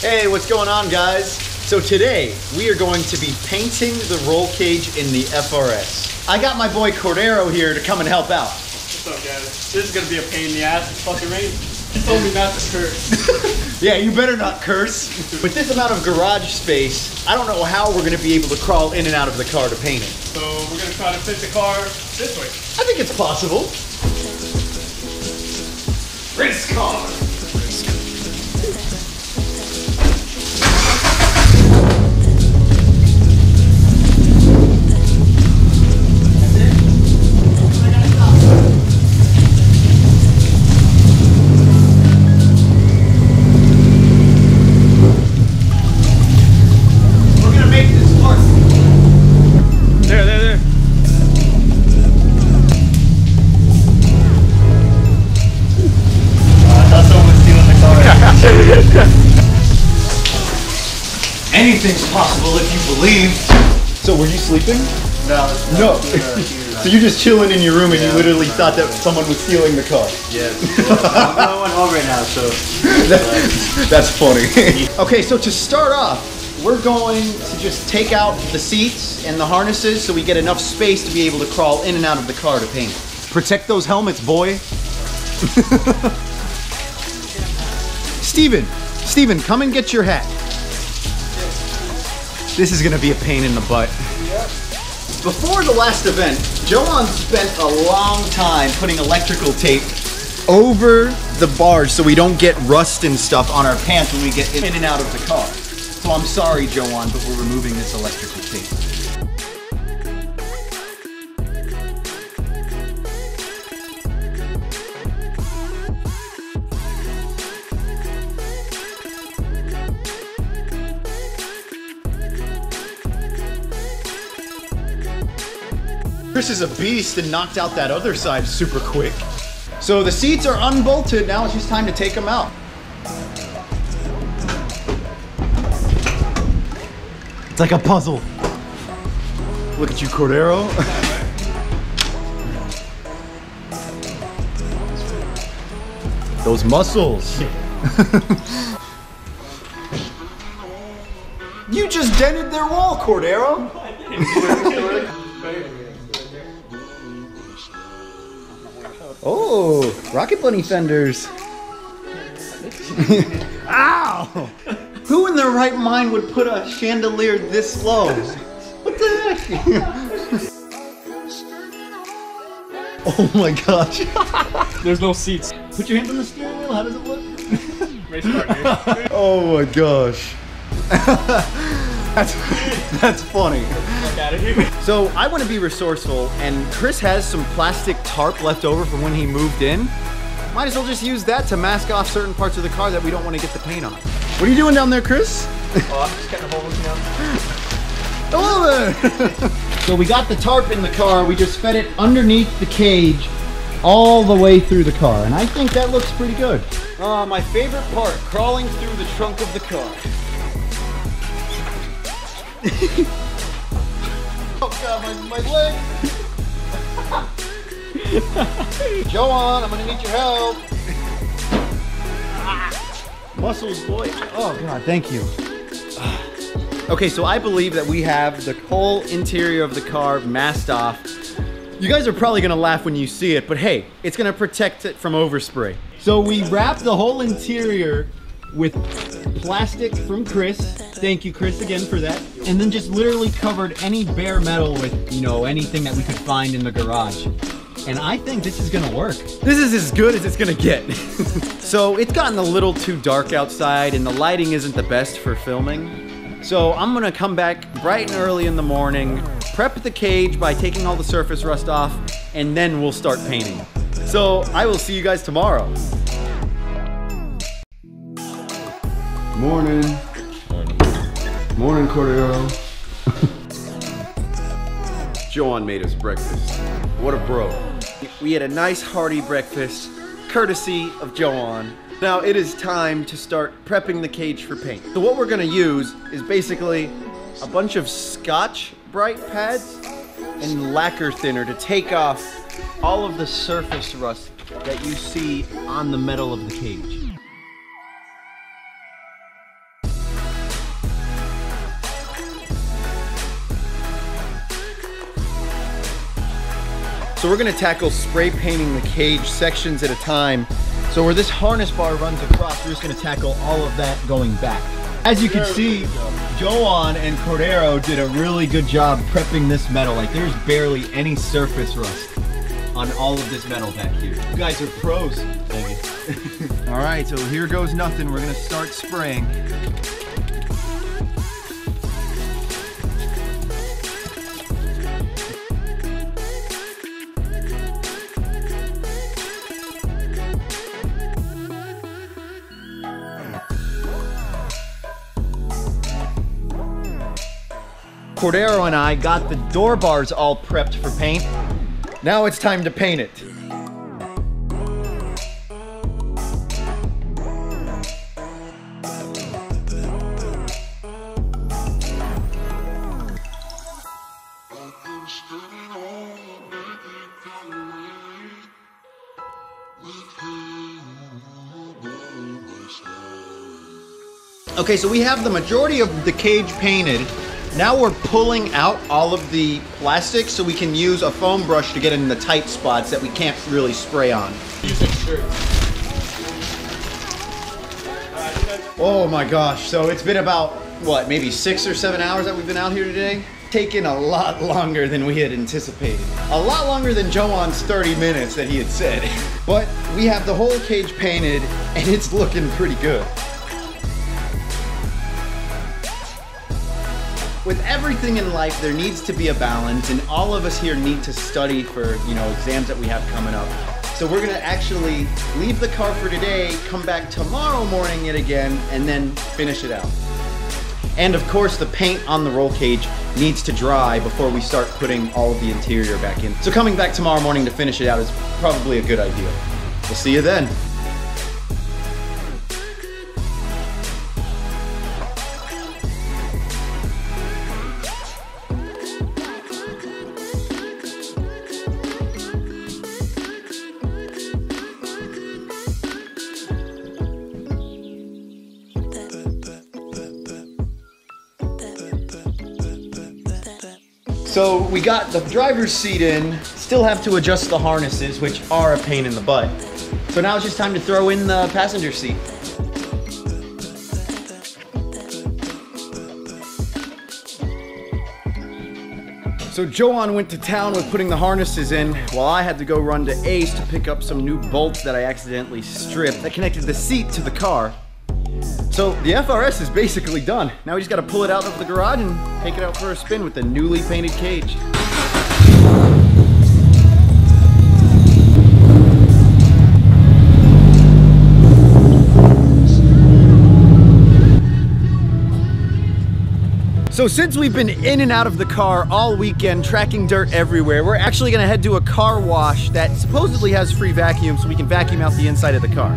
Hey, what's going on, guys? So today we are going to be painting the roll cage in the FRS. I got my boy Cordero here to come and help out. What's up, guys? This is gonna be a pain in the ass. It's fucking rain. He told me not to curse. Yeah, you better not curse. With this amount of garage space, I don't know how we're gonna be able to crawl in and out of the car to paint it. so we're gonna try to fit the car this way. I think it's possible. Race car. Anything's possible if you believe. So were you sleeping? no, No. not stealing our keys. So you're just chilling in your room and you Yeah. literally thought that someone was stealing the car. Yes. I'm going home right now, so. That's funny. okay, so to start off, we're going to just take out the seats and the harnesses so we get enough space to be able to crawl in and out of the car to paint. Protect those helmets, boy. Steven, Steven, come and get your hat. This is gonna be a pain in the butt. Before the last event, Joan spent a long time putting electrical tape over the bars so we don't get rust and stuff on our pants when we get in and out of the car. So I'm sorry, Joan, but we're removing this electrical tape. Chris is a beast and knocked out that other side super quick. So the seats are unbolted. Now it's just time to take them out. It's like a puzzle. Look at you, Cordero. Those muscles. you just dented their wall, Cordero. Oh, Rocket Bunny fenders. Ow! Who in their right mind would put a chandelier this low? What the heck? oh my gosh. There's no seats. Put your hands on the steering wheel. How does it look? Race car, dude. Oh my gosh. That's that's funny. Fuck out of here. So I want to be resourceful, and Chris has some plastic tarp left over from when he moved in. Might as well just use that to mask off certain parts of the car that we don't want to get the paint on. What are you doing down there, Chris? Oh, I'm just of holding down. Hello there. so we got the tarp in the car. We just fed it underneath the cage all the way through the car, and I think that looks pretty good. Uh, my favorite part, crawling through the trunk of the car. oh god, my, my leg. Joan, I'm gonna need your help. Ah. Muscles, boy. Oh god, thank you. Ah. Okay, so I believe that we have the whole interior of the car masked off. You guys are probably gonna laugh when you see it, but hey, it's gonna protect it from overspray. So we wrapped the whole interior with plastic from Chris. Thank you, Chris, again for that. And then just literally covered any bare metal with, you know, anything that we could find in the garage. And I think this is gonna work. This is as good as it's gonna get. so it's gotten a little too dark outside and the lighting isn't the best for filming. So I'm gonna come back bright and early in the morning, prep the cage by taking all the surface rust off, and then we'll start painting. So I will see you guys tomorrow. Morning. Morning, Cordero. Joan made us breakfast. What a bro. We had a nice hearty breakfast, courtesy of Joan. Now it is time to start prepping the cage for paint. So what we're gonna use is basically a bunch of Scotch Bright pads and lacquer thinner to take off all of the surface rust that you see on the metal of the cage. So we're gonna tackle spray painting the cage sections at a time. So where this harness bar runs across, we're just gonna tackle all of that going back. As you can see, Joan and Cordero did a really good job prepping this metal. Like there's barely any surface rust on all of this metal back here. You guys are pros. Thank you. all right, so here goes nothing. We're gonna start spraying. Cordero and I got the door bars all prepped for paint. Now it's time to paint it. Okay, so we have the majority of the cage painted. Now we're pulling out all of the plastic so we can use a foam brush to get in the tight spots that we can't really spray on. Oh my gosh, so it's been about, what, maybe six or seven hours that we've been out here today? Taken a lot longer than we had anticipated. A lot longer than Joan's 30 minutes that he had said. But we have the whole cage painted and it's looking pretty good. With everything in life, there needs to be a balance, and all of us here need to study for, you know, exams that we have coming up. So we're gonna actually leave the car for today, come back tomorrow morning yet again, and then finish it out. And of course, the paint on the roll cage needs to dry before we start putting all of the interior back in. So coming back tomorrow morning to finish it out is probably a good idea. We'll see you then. So we got the driver's seat in, still have to adjust the harnesses, which are a pain in the butt. So now it's just time to throw in the passenger seat. So Joan went to town with putting the harnesses in, while I had to go run to Ace to pick up some new bolts that I accidentally stripped that connected the seat to the car. So the FRS is basically done. Now we just gotta pull it out of the garage and take it out for a spin with the newly painted cage. So since we've been in and out of the car all weekend, tracking dirt everywhere, we're actually gonna head to a car wash that supposedly has free vacuum so we can vacuum out the inside of the car.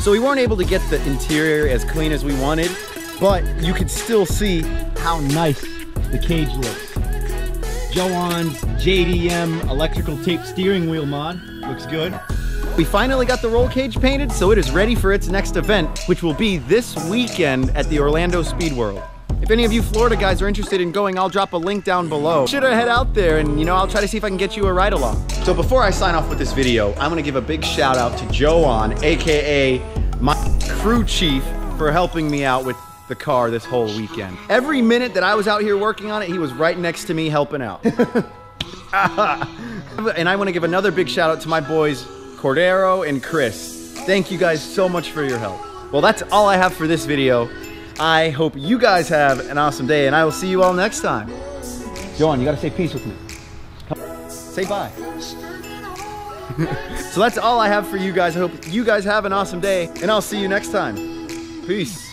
So we weren't able to get the interior as clean as we wanted, but you could still see how nice the cage looks. Joan's JDM electrical tape steering wheel mod looks good. We finally got the roll cage painted, so it is ready for its next event, which will be this weekend at the Orlando Speed World. If any of you Florida guys are interested in going, I'll drop a link down below. Should I head out there and, you know, I'll try to see if I can get you a ride along. So before I sign off with this video, I'm gonna give a big shout out to Joan, AKA my crew chief, for helping me out with the car this whole weekend. Every minute that I was out here working on it, he was right next to me helping out. and I wanna give another big shout out to my boys, Cordero and Chris. Thank you guys so much for your help. Well, that's all I have for this video. I hope you guys have an awesome day, and I will see you all next time. John, you gotta say peace with me. Come. say bye. so that's all I have for you guys. I hope you guys have an awesome day, and I'll see you next time. Peace.